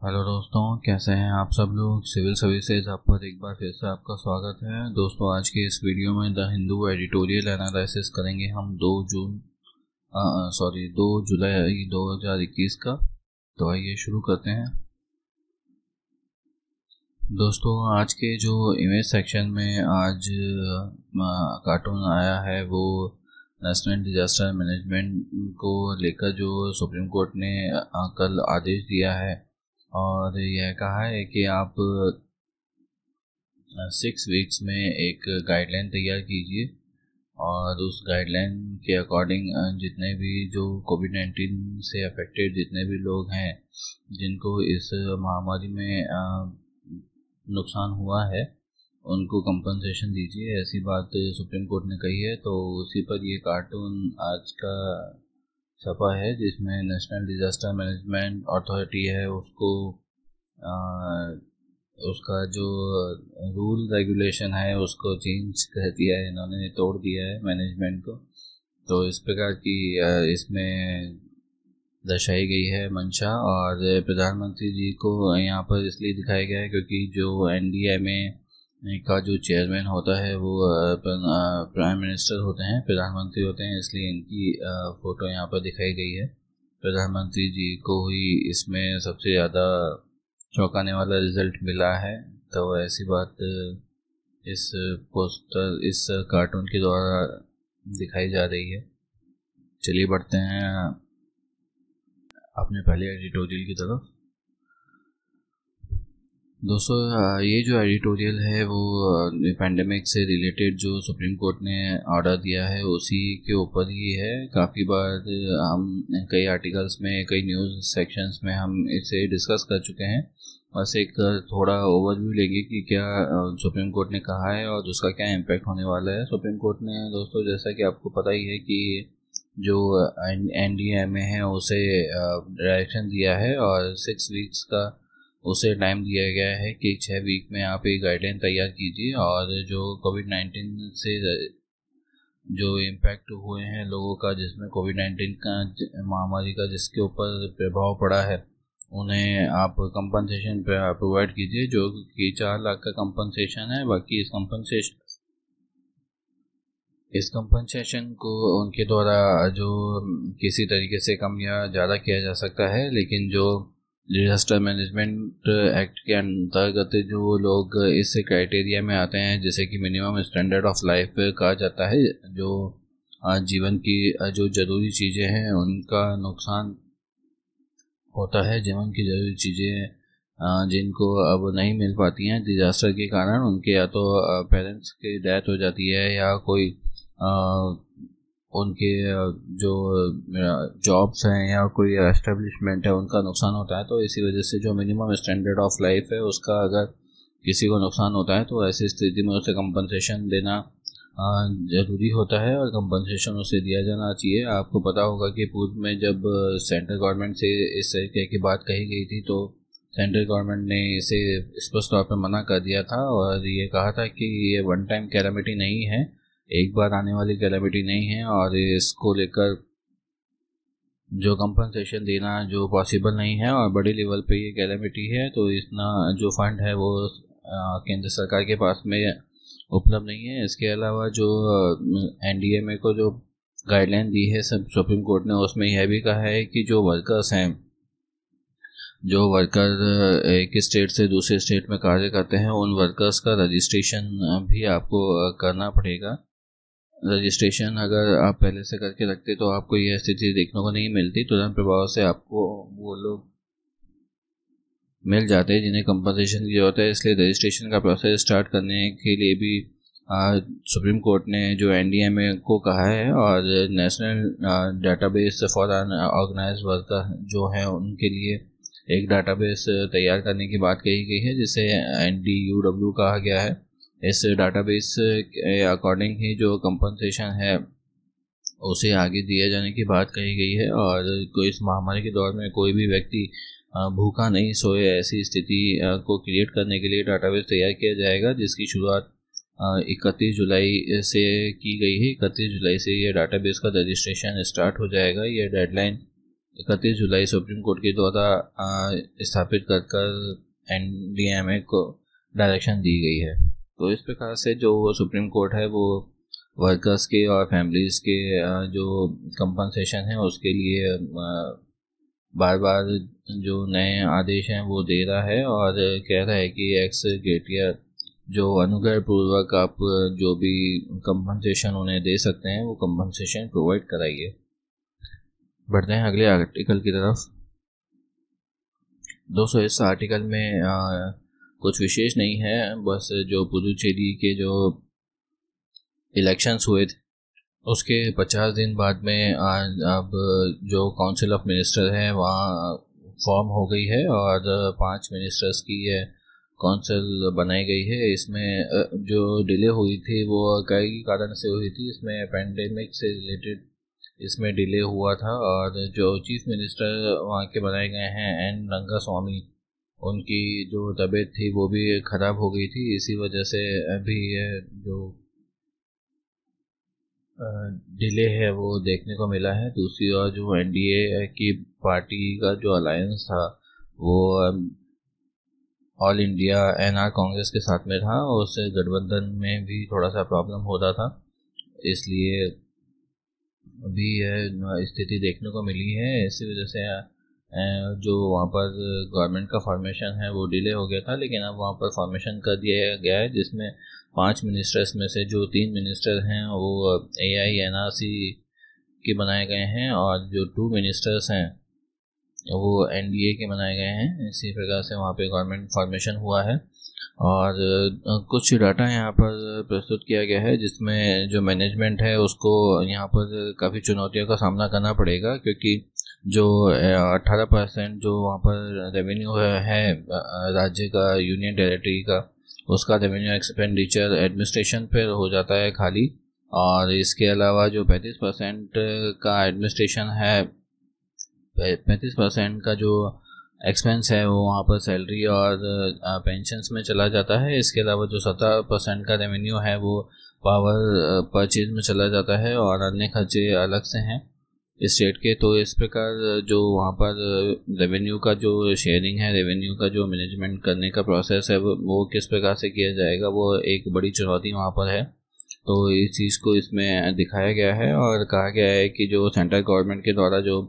Hello दोस्तों, कैसे हैं आप सब लोग? सिविल सर्विसेज़ आप पर एक बार फिर से आपका स्वागत है। दोस्तों, आज के इस वीडियो में द हिंदू एडिटोरियल एनालिसिस करेंगे हम दो जून सॉरी, दो जुलाई 2021 का। तो आइए शुरू करते हैं। दोस्तों, आज के जो इमेज सेक्शन में आज कार्टून आया है, वो नेशनल डिजास्टर मैनेजमेंट को लेकर जो सुप्रीम कोर्ट ने कल आदेश दिया है। और यह कहा है कि आप सिक्स वीक्स में एक गाइडलाइन तैयार कीजिए और उस गाइडलाइन के अकॉर्डिंग जितने भी जो कोविड नाइन्टीन से अफेक्टेड जितने भी लोग हैं, जिनको इस महामारी में नुकसान हुआ है, उनको कंपनसेशन दीजिए। ऐसी बात सुप्रीम कोर्ट ने कही है तो उसी पर ये कार्टून आज का छपा है जिसमें नेशनल डिज़ास्टर मैनेजमेंट अथॉरिटी है उसको आ, उसका जो रूल रेगुलेशन है उसको चेंज कर दिया है इन्होंने तोड़ दिया है मैनेजमेंट को। तो इस प्रकार की इसमें दर्शाई गई है मंशा और प्रधानमंत्री जी को यहाँ पर इसलिए दिखाया गया है क्योंकि जो एन डी में का जो चेयरमैन होता है, वो प्राइम मिनिस्टर होते हैं, प्रधानमंत्री होते हैं, इसलिए इनकी फ़ोटो यहाँ पर दिखाई गई है। प्रधानमंत्री जी को ही इसमें सबसे ज़्यादा चौंकाने वाला रिज़ल्ट मिला है। तो ऐसी बात इस पोस्टर इस कार्टून के द्वारा दिखाई जा रही है। चलिए बढ़ते हैं, अपने पहले एडिटोरियल की तरफ़। दोस्तों ये जो एडिटोरियल है वो पेंडेमिक से रिलेटेड जो सुप्रीम कोर्ट ने ऑर्डर दिया है, उसी के ऊपर ही है। काफ़ी बार हम कई आर्टिकल्स में, कई न्यूज़ सेक्शंस में हम इसे डिस्कस कर चुके हैं। बस एक थोड़ा ओवरव्यू लेंगे कि क्या सुप्रीम कोर्ट ने कहा है और उसका क्या इम्पैक्ट होने वाला है। सुप्रीम कोर्ट ने, दोस्तों, जैसा कि आपको पता ही है कि जो एन डी एम ए है, उसे डायरेक्शन दिया है और सिक्स वीक्स का उसे टाइम दिया गया है कि छः वीक में आप एक गाइडलाइन तैयार कीजिए और जो कोविड नाइन्टीन से, जो इम्पैक्ट हुए हैं लोगों का, जिसमें कोविड नाइन्टीन का, महामारी का, जिसके ऊपर प्रभाव पड़ा है, उन्हें आप कंपनसेशन प्रोवाइड कीजिए, जो कि चार लाख का कंपनसेशन है। बाकी इस कंपनसेशन इस कंपनसेशन को उनके द्वारा जो किसी तरीके से कम या ज़्यादा किया जा सकता है, लेकिन जो डिजास्टर मैनेजमेंट एक्ट के अंतर्गत जो लोग इस क्राइटेरिया में आते हैं, जैसे कि मिनिमम स्टैंडर्ड ऑफ़ लाइफ कहा जाता है, जो जीवन की जो ज़रूरी चीज़ें हैं, उनका नुकसान होता है, जीवन की ज़रूरी चीज़ें जिनको अब नहीं मिल पाती हैं। डिजास्टर के कारण उनके या तो पेरेंट्स की डेथ हो जाती है या कोई उनके जो जॉब्स हैं या कोई एस्टेब्लिशमेंट है, उनका नुकसान होता है तो इसी वजह से जो मिनिमम स्टैंडर्ड ऑफ़ लाइफ है, उसका अगर किसी को नुकसान होता है तो ऐसी स्थिति में उसे कंपनसेशन देना ज़रूरी होता है और कंपनसेशन उसे दिया जाना चाहिए। आपको पता होगा कि पूर्व में जब सेंट्रल गवर्नमेंट से इस तरीके की बात कही गई थी तो सेंट्रल गवर्नमेंट ने इसे स्पष्ट तौर पर मना कर दिया था और ये कहा था कि ये वन टाइम कैलामिटी नहीं है। एक बार आने वाली कैलेमिटी नहीं है और इसको लेकर जो कंपनसेशन देना जो पॉसिबल नहीं है और बड़े लेवल पे ये कैलेमिटी है तो इतना जो फंड है वो केंद्र सरकार के पास में उपलब्ध नहीं है। इसके अलावा जो एन को जो गाइडलाइन दी है, सब सुप्रीम कोर्ट ने उसमें यह भी कहा है कि जो वर्कर्स हैं, जो वर्कर एक स्टेट से दूसरे स्टेट में कार्य करते हैं, उन वर्कर्स का रजिस्ट्रेशन भी आपको करना पड़ेगा। रजिस्ट्रेशन अगर आप पहले से करके रखते तो आपको यह स्थिति देखने को नहीं मिलती। तुरंत प्रभाव से आपको वो लोग मिल जाते हैं जिन्हें कंपनसेशन की ज़रूरत है। इसलिए रजिस्ट्रेशन का प्रोसेस स्टार्ट करने के लिए भी सुप्रीम कोर्ट ने जो एनडीएमए को कहा है और national database for organise worker जो है, उनके लिए एक डाटाबेस तैयार करने की बात कही गई है, जिसे एनडीयूडब्ल्यू कहा गया है। इस डाटाबेस के अकॉर्डिंग ही जो कंपनसेशन है, उसे आगे दिए जाने की बात कही गई है और इस महामारी के दौर में कोई भी व्यक्ति भूखा नहीं सोए ऐसी स्थिति को क्रिएट करने के लिए डाटाबेस तैयार किया जाएगा, जिसकी शुरुआत इकतीस जुलाई से की गई है। इकतीस जुलाई से यह डाटाबेस का रजिस्ट्रेशन स्टार्ट हो जाएगा। यह डेडलाइन इकतीस जुलाई सुप्रीम कोर्ट के द्वारा स्थापित कर कर एन को डायरेक्शन दी गई है। तो इस प्रकार से जो सुप्रीम कोर्ट है, वो वर्कर्स के और फैमिलीज़ के जो कंपनसेशन है, उसके लिए बार बार जो नए आदेश हैं, वो दे रहा है और कह रहा है कि एक्स गेटियर जो अनुग्रह पूर्वक आप जो भी कंपनसेशन उन्हें दे सकते हैं, वो कंपनसेशन प्रोवाइड कराइए। बढ़ते हैं अगले आर्टिकल की तरफ़। दोस्तों इस आर्टिकल में कुछ विशेष नहीं है, बस जो पुदुचेरी के जो इलेक्शंस हुए थे, उसके पचास दिन बाद में आज अब जो काउंसिल ऑफ़ मिनिस्टर है, वहाँ फॉर्म हो गई है और पाँच मिनिस्टर्स की है काउंसिल बनाई गई है। इसमें जो डिले हुई थी, वो कई कारण से हुई थी। इसमें पेंडेमिक से रिलेटेड इसमें डिले हुआ था और जो चीफ मिनिस्टर वहाँ के बनाए गए हैं एन रंगा स्वामी उनकी जो तबीयत थी वो भी ख़राब हो गई थी। इसी वजह से अभी ये जो डिले है वो देखने को मिला है। दूसरी ओर जो एनडीए की पार्टी का जो अलायंस था, वो ऑल इंडिया एनआर कांग्रेस के साथ में था और उससे गठबंधन में भी थोड़ा सा प्रॉब्लम होता था। इसलिए अभी यह स्थिति देखने को मिली है। इसी वजह से जो वहाँ पर गवर्नमेंट का फॉर्मेशन है, वो डिले हो गया था, लेकिन अब वहाँ पर फॉर्मेशन कर दिया गया है, जिसमें पाँच मिनिस्टर्स में से जो तीन मिनिस्टर हैं, वो ए आई एन आर सी के बनाए गए हैं, और जो टू मिनिस्टर्स हैं, वो एन के बनाए गए हैं। इसी प्रकार से वहाँ पे गवर्नमेंट फॉर्मेशन हुआ है। और कुछ डाटा यहाँ पर प्रस्तुत किया गया है, जिसमें जो मैनेजमेंट है, उसको यहाँ पर काफ़ी चुनौतियों का सामना करना पड़ेगा, क्योंकि जो 18 परसेंट जो वहाँ पर रेवेन्यू है राज्य का यूनियन टेरेटरी का, उसका रेवेन्यू एक्सपेंडिचर एडमिनिस्ट्रेशन पर हो जाता है खाली। और इसके अलावा जो 35 परसेंट का एडमिनिस्ट्रेशन है पैंतीस परसेंट का जो एक्सपेंस है वो वहाँ पर सैलरी और पेंशन्स में चला जाता है। इसके अलावा जो सत्रह परसेंट का रेवेन्यू है वो पावर परचेज में चला जाता है और अन्य खर्चे अलग से हैं। स्टेट के तो इस प्रकार, जो वहाँ पर रेवेन्यू का जो शेयरिंग है रेवेन्यू का जो मैनेजमेंट करने का प्रोसेस है, वो किस प्रकार से किया जाएगा, वो एक बड़ी चुनौती वहाँ पर है। तो इस चीज़ को इसमें दिखाया गया है और कहा गया है कि जो सेंट्रल गवर्नमेंट के द्वारा जो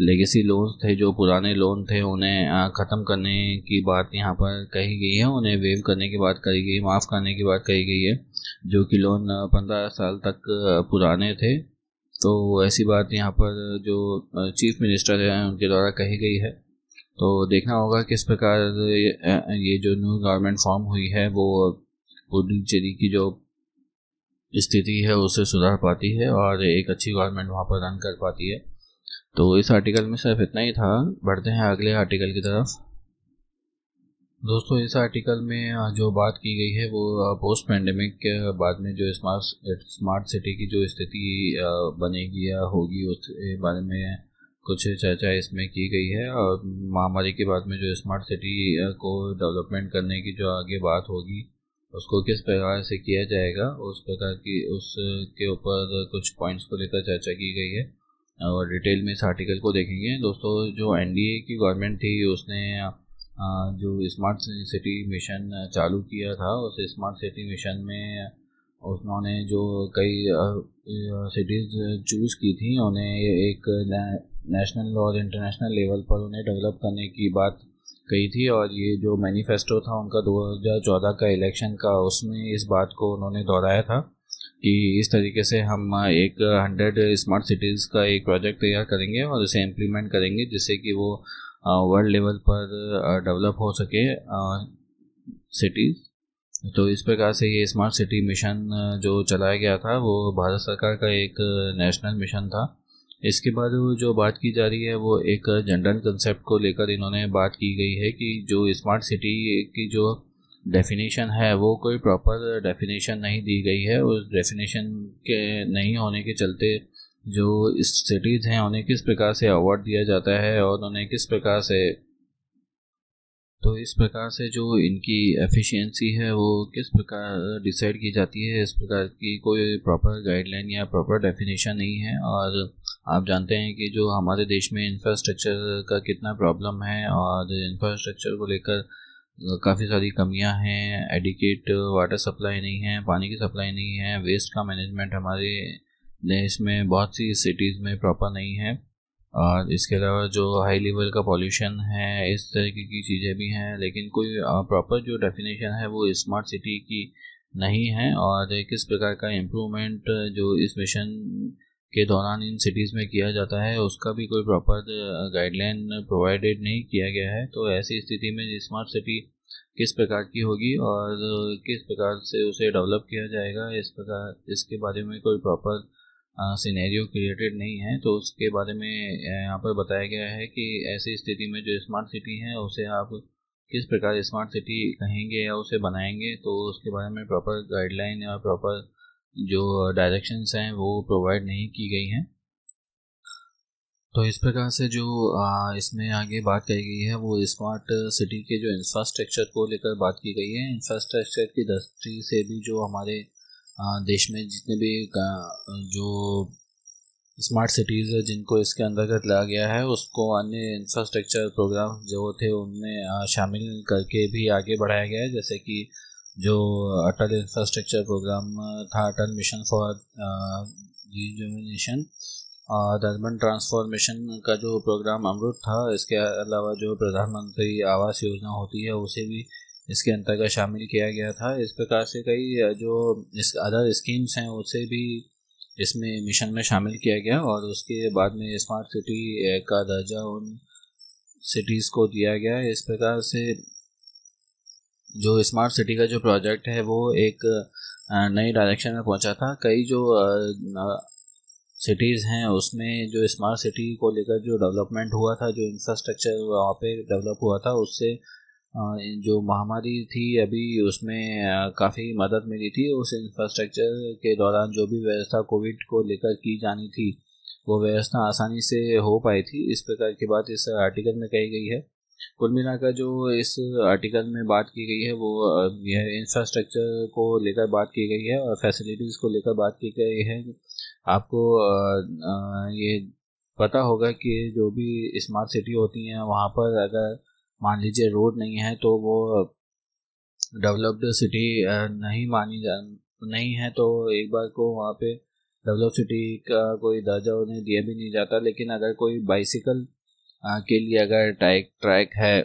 लेगेसी लोन्स थे, जो पुराने लोन थे, उन्हें ख़त्म करने की बात यहाँ पर कही गई है, उन्हें वेव करने की बात कही गई, माफ़ करने की बात कही गई है, जो कि लोन पंद्रह साल तक पुराने थे। तो ऐसी बात यहाँ पर जो चीफ मिनिस्टर हैं, उनके द्वारा कही गई है। तो देखना होगा किस प्रकार ये जो न्यू गवर्नमेंट फॉर्म हुई है, वो पुडुचेरी की जो स्थिति है, उसे सुधार पाती है और एक अच्छी गवर्नमेंट वहाँ पर रन कर पाती है। तो इस आर्टिकल में सिर्फ़ इतना ही था। बढ़ते हैं अगले आर्टिकल की तरफ़। दोस्तों, इस आर्टिकल में जो बात की गई है, वो पोस्ट पैंडमिक के बाद में जो स्मार्ट स्मार्ट सिटी की जो स्थिति बनेगी या होगी उस बारे में कुछ चर्चा इसमें की गई है। और महामारी के बाद में जो स्मार्ट सिटी को डेवलपमेंट करने की जो आगे बात होगी, उसको किस प्रकार से किया जाएगा, उस प्रकार की, उसके ऊपर कुछ पॉइंट्स को लेकर चर्चा की गई है। और डिटेल में इस आर्टिकल को देखेंगे। दोस्तों, जो एनडीए की गवर्नमेंट थी, उसने जो स्मार्ट सिटी मिशन चालू किया था, उस स्मार्ट सिटी मिशन में उन्होंने जो कई सिटीज़ चूज़ की थी, उन्हें एक नेशनल और इंटरनेशनल लेवल पर उन्हें डेवलप करने की बात कही थी और ये जो मैनिफेस्टो था उनका 2014 का इलेक्शन का, उसमें इस बात को उन्होंने दोहराया था कि इस तरीके से हम एक हंड्रेड स्मार्ट सिटीज़ का एक प्रोजेक्ट तैयार करेंगे और इसे इम्प्लीमेंट करेंगे, जिससे कि वो वर्ल्ड लेवल पर डेवलप हो सके सिटीज़ तो इस प्रकार से ये स्मार्ट सिटी मिशन जो चलाया गया था, वो भारत सरकार का एक नेशनल मिशन था. इसके बाद जो बात की जा रही है, वो एक जनरल कंसेप्ट को लेकर इन्होंने बात की गई है कि जो स्मार्ट सिटी की जो डेफिनेशन है, वो कोई प्रॉपर डेफिनेशन नहीं दी गई है. उस डेफिनेशन के नहीं होने के चलते जो सिटीज़ हैं, उन्हें किस प्रकार से अवार्ड दिया जाता है और उन्हें किस प्रकार से तो इस प्रकार से जो इनकी एफिशिएंसी है, वो किस प्रकार डिसाइड की जाती है? इस प्रकार की कोई प्रॉपर गाइडलाइन या प्रॉपर डेफिनेशन नहीं है और आप जानते हैं कि जो हमारे देश में इंफ्रास्ट्रक्चर का कितना प्रॉब्लम है और इंफ्रास्ट्रक्चर को लेकर काफ़ी सारी कमियाँ हैं। एडिकेट वाटर सप्लाई नहीं है, पानी की सप्लाई नहीं है वेस्ट का मैनेजमेंट हमारे देश में बहुत सी सिटीज़ में प्रॉपर नहीं है। और इसके अलावा जो हाई लेवल का पॉल्यूशन है, इस तरीके की चीज़ें भी हैं, लेकिन कोई प्रॉपर जो डेफिनेशन है वो स्मार्ट सिटी की नहीं है। और किस प्रकार का इम्प्रूवमेंट जो इस मिशन के दौरान इन सिटीज़ में किया जाता है, उसका भी कोई प्रॉपर गाइडलाइन प्रोवाइडेड नहीं किया गया है। तो ऐसी स्थिति में स्मार्ट सिटी किस प्रकार की होगी और किस प्रकार से उसे डेवलप किया जाएगा, इस प्रकार, इसके बारे में कोई प्रॉपर सिनेरियो क्रिएटेड नहीं है तो उसके बारे में यहाँ पर बताया गया है कि ऐसी स्थिति में जो स्मार्ट सिटी है, उसे आप किस प्रकार स्मार्ट सिटी कहेंगे या उसे बनाएँगे तो उसके बारे में प्रॉपर गाइडलाइन या प्रॉपर जो डायरेक्शंस हैं, वो प्रोवाइड नहीं की गई हैं। तो इस प्रकार से जो इसमें आगे बात कही गई है, वो स्मार्ट सिटी के जो इंफ्रास्ट्रक्चर को लेकर बात की गई है। इंफ्रास्ट्रक्चर की दृष्टि से भी जो हमारे देश में जितने भी जो स्मार्ट सिटीज़ जिनको इसके अंतर्गत लाया गया है, उसको अन्य इंफ्रास्ट्रक्चर प्रोग्राम जो थे, उनमें शामिल करके भी आगे बढ़ाया गया है। जैसे कि जो अटल इंफ्रास्ट्रक्चर प्रोग्राम था, अटल मिशन फॉर रिजुमिनेशन और अर्बन ट्रांसफॉर्मेशन का जो प्रोग्राम अमृत था, इसके अलावा जो प्रधानमंत्री आवास योजना होती है, उसे भी इसके अंतर्गत शामिल किया गया था। इस प्रकार से कई जो इस अदर स्कीम्स हैं, उसे भी इसमें मिशन में शामिल किया गया और उसके बाद में स्मार्ट सिटी का दर्जा उन सिटीज़ को दिया गया। इस प्रकार से जो स्मार्ट सिटी का जो प्रोजेक्ट है, वो एक नई डायरेक्शन में पहुँचा था। कई जो सिटीज़ हैं, उसमें जो स्मार्ट सिटी को लेकर जो डेवलपमेंट हुआ था, जो इंफ्रास्ट्रक्चर वहाँ पे डेवलप हुआ था, उससे जो महामारी थी, अभी उसमें काफ़ी मदद मिली थी। उस इंफ्रास्ट्रक्चर के दौरान जो भी व्यवस्था कोविड को लेकर की जानी थी, वो व्यवस्था आसानी से हो पाई थी। इस प्रकार की बात इस आर्टिकल में कही गई है। कुल मिलाकर जो इस आर्टिकल में बात की गई है, वो यह इंफ्रास्ट्रक्चर को लेकर बात की गई है और फैसिलिटीज़ को लेकर बात की गई है। आपको ये पता होगा कि जो भी स्मार्ट सिटी होती हैं, वहाँ पर अगर मान लीजिए रोड नहीं है तो वो डेवलप्ड सिटी नहीं मानी जा, नहीं है तो एक बार को वहाँ पे डेवलप सिटी का कोई दर्जा उन्हें दिया भी नहीं जाता। लेकिन अगर कोई बाइसिकल के लिए अगर ट्रैक ट्रैक है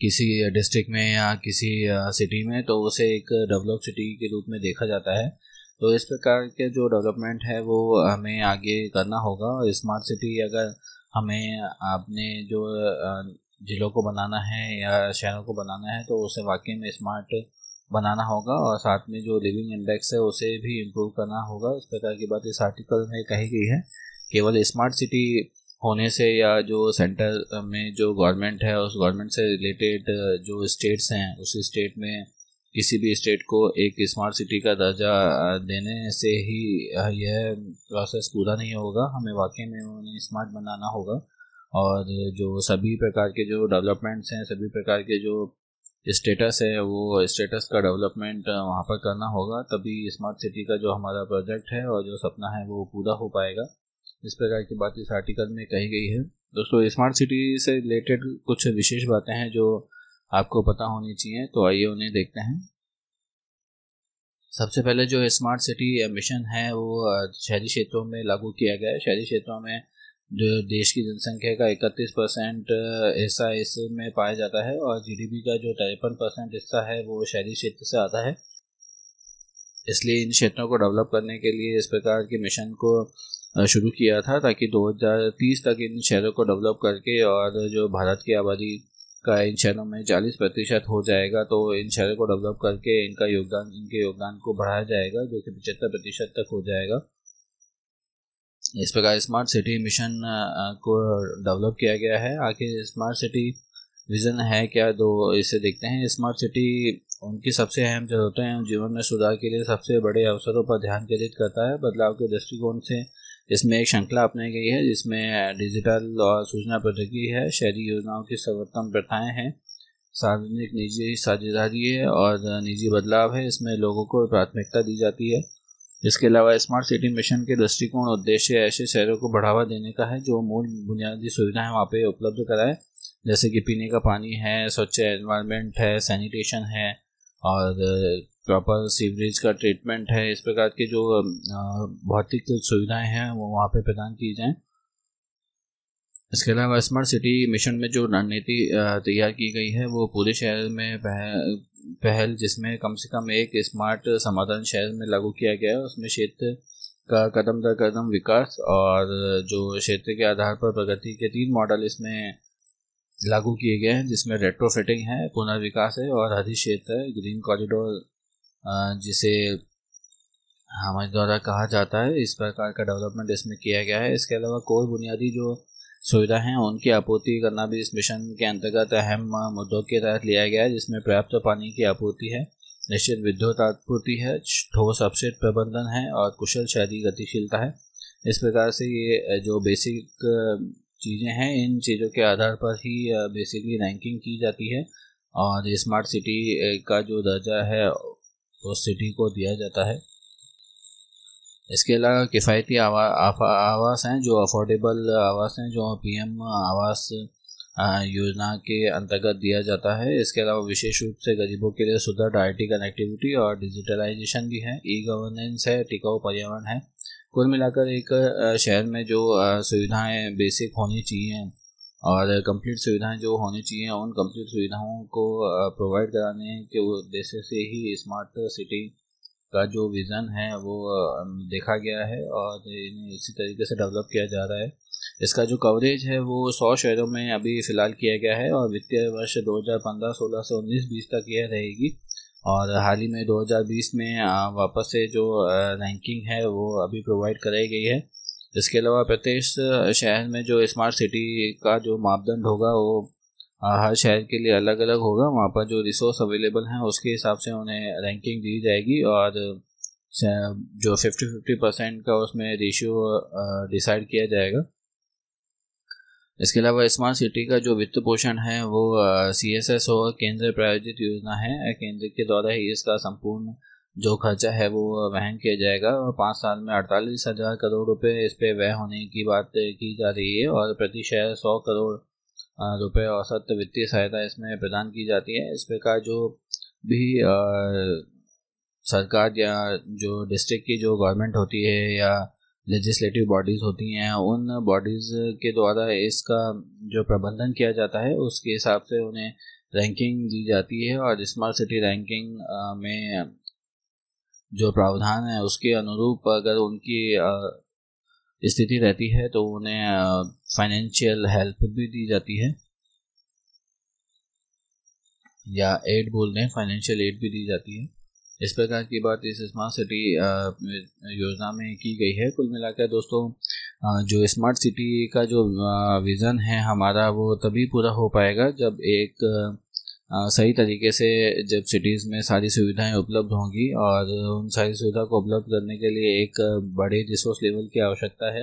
किसी डिस्ट्रिक्ट में या किसी सिटी में तो उसे एक डेवलप सिटी के रूप में देखा जाता है। तो इस प्रकार के जो डेवलपमेंट है वो हमें आगे करना होगा। स्मार्ट सिटी अगर हमें अपने जो जिलों को बनाना है या शहरों को बनाना है तो उसे वाकई में स्मार्ट बनाना होगा और साथ में जो लिविंग इंडेक्स है, उसे भी इम्प्रूव करना होगा। इस प्रकार की बात इस आर्टिकल में कही गई है। केवल स्मार्ट सिटी होने से या जो सेंटर में जो गवर्नमेंट है, उस गवर्नमेंट से रिलेटेड जो स्टेट्स हैं, उस स्टेट में किसी भी स्टेट को एक स्मार्ट सिटी का दर्जा देने से ही यह प्रोसेस पूरा नहीं होगा। हमें वाकई में उन्हें स्मार्ट बनाना होगा। और जो सभी प्रकार के जो डेवलपमेंट्स हैं, सभी प्रकार के जो स्टेटस है, वो स्टेटस का डेवलपमेंट वहाँ पर करना होगा। तभी स्मार्ट सिटी का जो हमारा प्रोजेक्ट है और जो सपना है, वो पूरा हो पाएगा। इस प्रकार की बात इस आर्टिकल में कही गई है। दोस्तों स्मार्ट सिटी से रिलेटेड कुछ विशेष बातें हैं जो आपको पता होनी चाहिए तो आइए उन्हें देखते हैं। सबसे पहले जो स्मार्ट सिटी मिशन है, वो शहरी क्षेत्रों में लागू किया गया है। शहरी क्षेत्रों में देश की जनसंख्या का इकतीस परसेंट हिस्सा इसमें पाया जाता है और जीडीपी का जो तिरपन परसेंट हिस्सा है वो शहरी क्षेत्र से आता है। इसलिए इन क्षेत्रों को डेवलप करने के लिए इस प्रकार के मिशन को शुरू किया था ताकि 2030 तक इन शहरों को डेवलप करके और जो भारत की आबादी का इन शहरों में 40 प्रतिशत हो जाएगा तो इन शहरों को डेवलप करके इनका योगदान, इनके योगदान को बढ़ाया जाएगा जो कि पचहत्तर प्रतिशत तक हो जाएगा। इस प्रकार स्मार्ट सिटी मिशन को डेवलप किया गया है। आखिर स्मार्ट सिटी विजन है क्या? दो इसे देखते हैं। स्मार्ट सिटी उनकी सबसे अहम जरूरतें हैं। जीवन में सुधार के लिए सबसे बड़े अवसरों पर ध्यान केंद्रित करता है। बदलाव के दृष्टिकोण से इसमें एक श्रृंखला अपनाई गई है, जिसमें डिजिटल और सूचना प्रौद्योगिकी है। शहरी योजनाओं की सर्वोत्तम प्रथाएँ हैं। सार्वजनिक निजी साझेदारी है और निजी बदलाव है। इसमें लोगों को प्राथमिकता दी जाती है। इसके अलावा स्मार्ट सिटी मिशन के दृष्टिकोण उद्देश्य ऐसे शहरों को बढ़ावा देने का है, जो मूल बुनियादी सुविधाएँ वहाँ पे उपलब्ध कराए, जैसे कि पीने का पानी है, स्वच्छ एनवायरनमेंट है सैनिटेशन है, और प्रॉपर सीवरेज का ट्रीटमेंट है, इस प्रकार के जो भौतिक सुविधाएँ हैं, वो वहाँ पे प्रदान की जाएँ। इसके अलावा स्मार्ट सिटी मिशन में जो रणनीति तैयार की गई है, वो पूरे शहर में पहल जिसमें कम से कम एक स्मार्ट समाधान शहर में लागू किया गया है, उसमें क्षेत्र का कदम दर कदम विकास और जो क्षेत्र के आधार पर प्रगति के तीन मॉडल इसमें लागू किए गए हैं, जिसमें रेट्रोफिटिंग है, पुनर्विकास है और हरी क्षेत्र है ग्रीन कॉरिडोर जिसे हमारे द्वारा कहा जाता है, इस प्रकार का डेवलपमेंट इसमें किया गया है। इसके अलावा कोई बुनियादी जो सुविधा हैं, उनकी आपूर्ति करना भी इस मिशन के अंतर्गत अहम मुद्दों के तहत लिया गया है, जिसमें पर्याप्त पानी की आपूर्ति है, निश्चित विद्युत आपूर्ति है, ठोस अपशिष्ट प्रबंधन है और कुशल शहरी गतिशीलता है। इस प्रकार से ये जो बेसिक चीज़ें हैं, इन चीज़ों के आधार पर ही बेसिकली रैंकिंग की जाती है और स्मार्ट सिटी का जो दर्जा है, उस सिटी को दिया जाता है। इसके अलावा किफ़ायती आवा, आवास हैं जो अफोर्डेबल आवास हैं जो पीएम आवास योजना के अंतर्गत दिया जाता है। इसके अलावा विशेष रूप से गरीबों के लिए सुदृढ़ आई कनेक्टिविटी और डिजिटलाइजेशन भी है। ई गवर्नेंस है टिकाऊ पर्यावरण है। कुल मिलाकर एक शहर में जो सुविधाएँ बेसिक होनी चाहिए और कंप्लीट सुविधाएँ जो होनी चाहिए उन कंप्लीट सुविधाओं को प्रोवाइड कराने के उद्देश्य से ही स्मार्ट सिटी का जो विज़न है वो देखा गया है और इसी तरीके से डेवलप किया जा रहा है। इसका जो कवरेज है वो सौ शहरों में अभी फ़िलहाल किया गया है और वित्तीय वर्ष 2015-16 से 19-20 तक यह रहेगी। और हाल ही में 2020 में वापस से जो रैंकिंग है वो अभी प्रोवाइड कराई गई है। इसके अलावा प्रत्येक शहर में जो स्मार्ट सिटी का जो मापदंड होगा वो हर शहर के लिए अलग अलग होगा। वहाँ पर जो रिसोर्स अवेलेबल हैं, उसके हिसाब से उन्हें रैंकिंग दी जाएगी और जो फिफ्टी फिफ्टी परसेंट का उसमें रेशियो डिसाइड किया जाएगा। इसके अलावा स्मार्ट सिटी का जो वित्त पोषण है, वो सी एस एस और केंद्र प्रायोजित योजना है। केंद्र के द्वारा ही इसका संपूर्ण जो खर्चा है, वो वहन किया जाएगा। और पाँच साल में अड़तालीस हज़ार करोड़ रुपए इस पर व्यय होने की बात की जा रही है और प्रति शहर सौ करोड़ रुपए औसत वित्तीय सहायता इसमें प्रदान की जाती है। इस प्रकार जो भी सरकार या जो डिस्ट्रिक्ट की जो गवर्नमेंट होती है या लेजिस्लेटिव बॉडीज़ होती हैं, उन बॉडीज़ के द्वारा इसका जो प्रबंधन किया जाता है, उसके हिसाब से उन्हें रैंकिंग दी जाती है और स्मार्ट सिटी रैंकिंग में जो प्रावधान है, उसके अनुरूप अगर उनकी स्थिति रहती है तो उन्हें फाइनेंशियल हेल्प भी दी जाती है। या एड बोल दें फाइनेंशियल एड भी दी जाती है। इस प्रकार की बात इस स्मार्ट सिटी योजना में की गई है। कुल मिलाकर दोस्तों जो स्मार्ट सिटी का जो विज़न है हमारा, वो तभी पूरा हो पाएगा जब एक सही तरीके से जब सिटीज़ में सारी सुविधाएँ उपलब्ध होंगी और उन सारी सुविधा को उपलब्ध करने के लिए एक बड़े रिसोर्स लेवल की आवश्यकता है,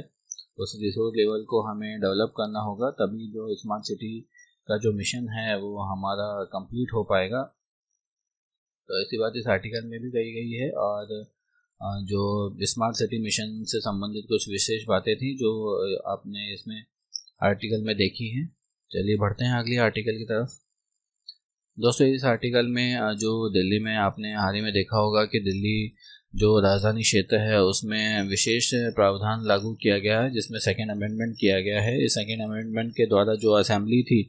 उस रिसोर्स लेवल को हमें डेवलप करना होगा, तभी जो स्मार्ट सिटी का जो मिशन है वो हमारा कंप्लीट हो पाएगा। तो ऐसी बात इस आर्टिकल में भी कही गई है और जो स्मार्ट सिटी मिशन से संबंधित कुछ विशेष बातें थी जो आपने इसमें आर्टिकल में देखी हैं। चलिए बढ़ते हैं अगले आर्टिकल की तरफ़। दोस्तों, इस आर्टिकल में जो दिल्ली में आपने हाल ही में देखा होगा कि दिल्ली जो राजधानी क्षेत्र है, उसमें विशेष प्रावधान लागू किया गया है, जिसमें सेकेंड अमेंडमेंट किया गया है। इस सेकेंड अमेंडमेंट के द्वारा जो असेंबली थी,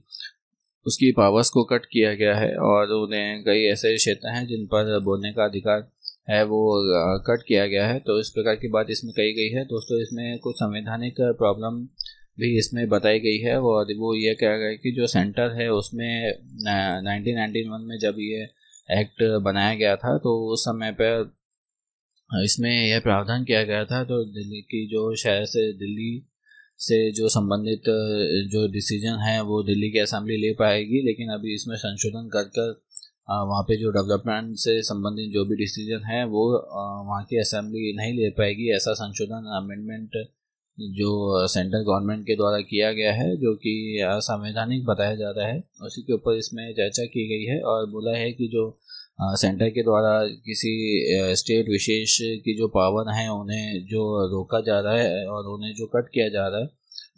उसकी पावर्स को कट किया गया है और उन्हें कई ऐसे क्षेत्र हैं जिन पर बोलने का अधिकार है, वो कट किया गया है। तो इस प्रकार की बात इसमें कही गई है। दोस्तों, इसमें कुछ संवैधानिक प्रॉब्लम इसमें बताई गई है। और वो ये कहा गया कि जो सेंटर है उसमें नाइनटीन में जब ये एक्ट बनाया गया था तो उस समय पर इसमें यह प्रावधान किया गया था तो दिल्ली की जो शहर से दिल्ली से जो संबंधित जो डिसीज़न है, वो दिल्ली की असेंबली ले पाएगी। लेकिन अभी इसमें संशोधन कर कर वहाँ पे जो डेवलपमेंट से संबंधित जो भी डिसीज़न है, वो वहाँ की असेंबली नहीं ले पाएगी। ऐसा संशोधन अमेंडमेंट जो सेंट्रल गवर्नमेंट के द्वारा किया गया है, जो कि संवैधानिक बताया जाता है, उसी के ऊपर इसमें चर्चा की गई है और बोला है कि जो सेंटर के द्वारा किसी स्टेट विशेष की जो पावर हैं, उन्हें जो रोका जा रहा है और उन्हें जो कट किया जा रहा है,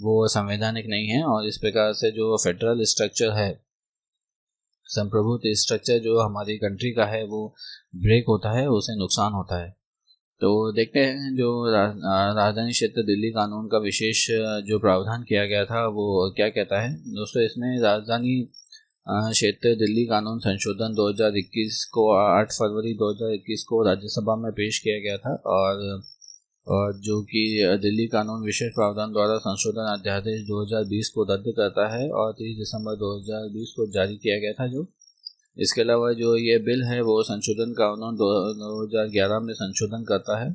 वो संवैधानिक नहीं है और इस प्रकार से जो फेडरल स्ट्रक्चर है संप्रभुत्व स्ट्रक्चर जो हमारी कंट्री का है, वो ब्रेक होता है, उसे नुकसान होता है। तो देखते हैं जो राजधानी क्षेत्र दिल्ली कानून का विशेष जो प्रावधान किया गया था, वो क्या कहता है? दोस्तों, इसमें राजधानी क्षेत्र दिल्ली कानून संशोधन 2021 को 8 फरवरी 2021 को राज्यसभा में पेश किया गया था और और जो कि दिल्ली कानून विशेष प्रावधान द्वारा संशोधन अध्यादेश 2020 को रद्द करता है और 30 दिसंबर 2020 को जारी किया गया था, जो इसके अलावा जो ये बिल है, वो संशोधन कानून 2011 में संशोधन करता है।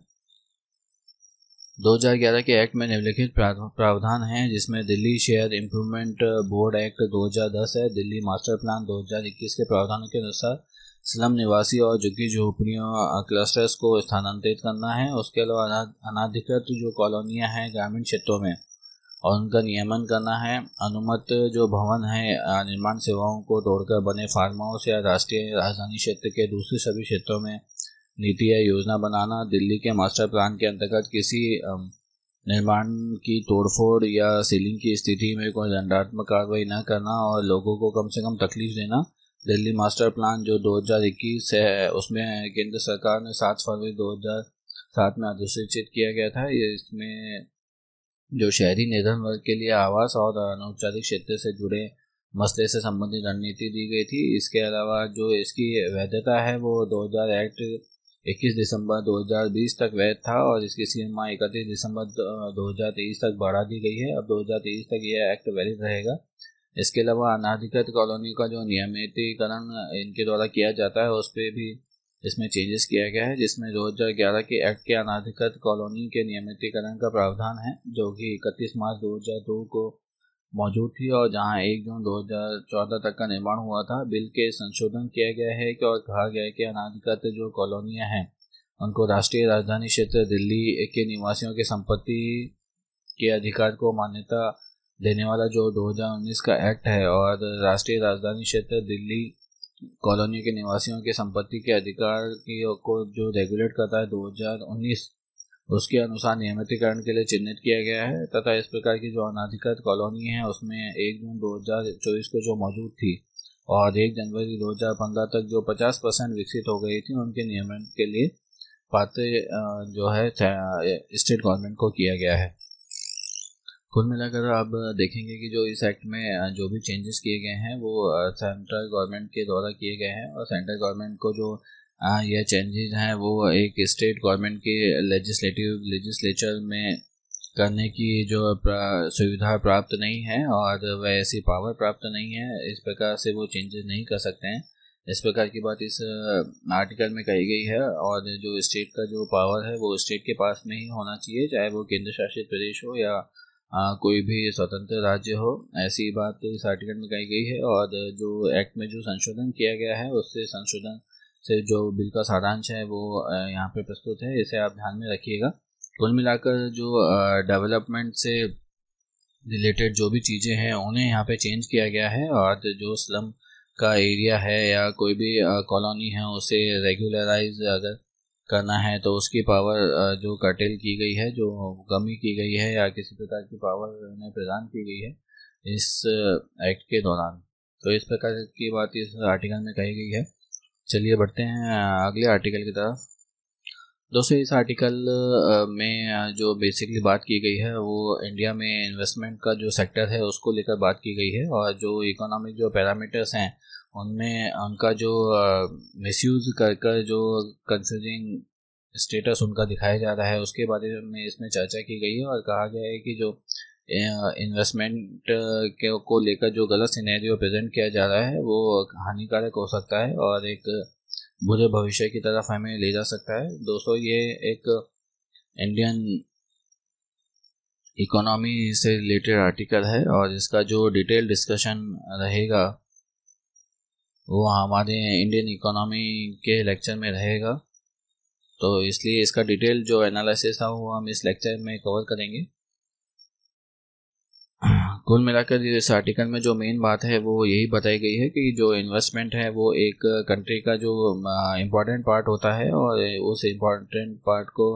2011 के एक्ट में निम्नलिखित प्रावधान हैं, जिसमें दिल्ली शहर इम्प्रूवमेंट बोर्ड एक्ट 2010 है, दिल्ली मास्टर प्लान 2021 के प्रावधानों के अनुसार स्लम निवासी और झुग्गी झोपड़ियों क्लस्टर्स को स्थानांतरित करना है। उसके अलावा अनाधिकृत जो कॉलोनियाँ हैं ग्रामीण क्षेत्रों में और उनका नियमन करना है। अनुमत जो भवन है निर्माण सेवाओं को तोड़कर बने फार्म हाउस या राष्ट्रीय राजधानी क्षेत्र के दूसरे सभी क्षेत्रों में नीति या योजना बनाना, दिल्ली के मास्टर प्लान के अंतर्गत किसी निर्माण की तोड़फोड़ या सीलिंग की स्थिति में कोई दंडात्मक कार्रवाई न करना और लोगों को कम से कम तकलीफ़ देना, दिल्ली मास्टर प्लान जो 2021 है, उसमें केंद्र सरकार ने सात फरवरी 2007 में अधिसूचित किया गया था। इसमें जो शहरी निधन वर्ग के लिए आवास और अनौपचारिक क्षेत्र से जुड़े मसले से संबंधित रणनीति दी गई थी। इसके अलावा जो इसकी वैधता है, वो 2000 एक्ट 21 दिसंबर 2020 तक वैध था और इसकी सीमा इकतीस दिसंबर 2023 तक बढ़ा दी गई है। अब 2023 तक यह एक्ट वैलिड रहेगा। इसके अलावा अनाधिकृत कॉलोनी का जो नियमितीकरण इनके द्वारा किया जाता है, उस पर भी इसमें चेंजेस किया गया है, जिसमें 2011 के एक्ट के अनाधिकृत कॉलोनी के नियमितीकरण का प्रावधान है, जो कि 31 मार्च 2002 को मौजूद थी और जहाँ 1 जून 2014 तक का निर्माण हुआ था। बिल के संशोधन किया गया है कि और कहा गया है कि अनाधिकृत जो कॉलोनियाँ हैं, उनको राष्ट्रीय राजधानी क्षेत्र दिल्ली के निवासियों की संपत्ति के अधिकार को मान्यता देने वाला जो 2019 का एक्ट है और राष्ट्रीय राजधानी क्षेत्र दिल्ली कॉलोनी के निवासियों के संपत्ति के अधिकार की को जो रेगुलेट करता है 2019 उसके अनुसार नियमितीकरण के लिए चिन्हित किया गया है तथा इस प्रकार की जो अनाधिकृत कॉलोनी है, उसमें एक जून 2024 को जो मौजूद थी और एक जनवरी 2015 तक जो 50 परसेंट विकसित हो गई थी, उनके नियमन के लिए पात्र जो है स्टेट गवर्नमेंट को किया गया है। कुल मिलाकर आप देखेंगे कि जो इस एक्ट में जो भी चेंजेस किए गए हैं वो सेंट्रल गवर्नमेंट के द्वारा किए गए हैं और सेंट्रल गवर्नमेंट को जो यह चेंजेस हैं वो एक स्टेट गवर्नमेंट के लेजिस्लेटिव लेजिस्लेचर में करने की जो प्रा, सुविधा प्राप्त नहीं है और वह ऐसी पावर प्राप्त नहीं है इस प्रकार से वो चेंजेस नहीं कर सकते हैं। इस प्रकार की बात इस आर्टिकल में कही गई है और जो स्टेट का जो पावर है वो स्टेट के पास में ही होना चाहिए चाहे वो केंद्र शासित प्रदेश हो या आ, कोई भी स्वतंत्र राज्य हो ऐसी बात इस आर्टिकल में कही गई है और जो एक्ट में जो संशोधन किया गया है उससे संशोधन से जो बिल का सारांश है वो यहाँ पे प्रस्तुत है इसे आप ध्यान में रखिएगा। कुल मिलाकर जो डेवलपमेंट से रिलेटेड जो भी चीज़ें हैं उन्हें यहाँ पे चेंज किया गया है और जो स्लम का एरिया है या कोई भी कॉलोनी है उसे रेगुलराइज अगर करना है तो उसकी पावर जो कटेल की गई है, जो कमी की गई है या किसी प्रकार की पावर उन्हें प्रदान की गई है इस एक्ट के दौरान। तो इस प्रकार की बात इस आर्टिकल में कही गई है। चलिए बढ़ते हैं अगले आर्टिकल की तरफ़। दोस्तों, इस आर्टिकल में जो बेसिकली बात की गई है, वो इंडिया में इन्वेस्टमेंट का जो सेक्टर है, उसको लेकर बात की गई है और जो इकोनॉमिक जो पैरामीटर्स हैं उनमें उनका जो मिसयूज कर कर जो कंफ्यूजिंग स्टेटस उनका दिखाया जा रहा है, उसके बारे में इसमें चर्चा की गई है और कहा गया है कि जो इन्वेस्टमेंट के, को लेकर जो गलत सिनेरियो प्रेजेंट किया जा रहा है, वो हानिकारक हो सकता है और एक बुरे भविष्य की तरफ़ हमें ले जा सकता है। दोस्तों, ये एक इंडियन इकोनॉमी से रिलेटेड आर्टिकल है और इसका जो डिटेल डिस्कशन रहेगा वो हमारे इंडियन इकोनॉमी के लेक्चर में रहेगा। तो इसलिए इसका डिटेल जो एनालिसिस था, वो हम इस लेक्चर में कवर करेंगे। कुल मिलाकर इस आर्टिकल में जो मेन बात है, वो यही बताई गई है कि जो इन्वेस्टमेंट है, वो एक कंट्री का जो इम्पोर्टेंट पार्ट होता है और उस इम्पोर्टेंट पार्ट को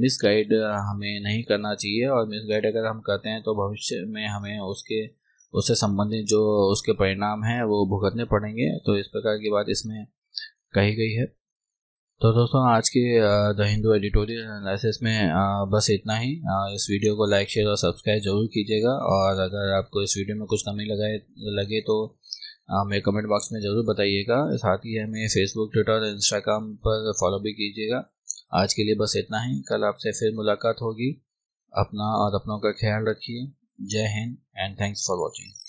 मिस गाइड हमें नहीं करना चाहिए। और मिस गाइड अगर हम करते हैं तो भविष्य में हमें उसके उससे संबंधित जो उसके परिणाम हैं, वो भुगतने पड़ेंगे। तो इस प्रकार की बात इसमें कही गई है। तो दोस्तों, आज के द हिंदू एडिटोरियल एनालिसिस में बस इतना ही। इस वीडियो को लाइक, शेयर और सब्सक्राइब ज़रूर कीजिएगा। और अगर आपको इस वीडियो में कुछ कमी लगाए, लगे तो हमें कमेंट बॉक्स में ज़रूर बताइएगा। साथ ही हमें फेसबुक ट्विटर और इंस्टाग्राम पर फॉलो भी कीजिएगा। आज के लिए बस इतना ही। कल आपसे फिर मुलाकात होगी। अपना और अपनों का ख्याल रखिए। जय हिंद एंड थैंक्स फॉर वॉचिंग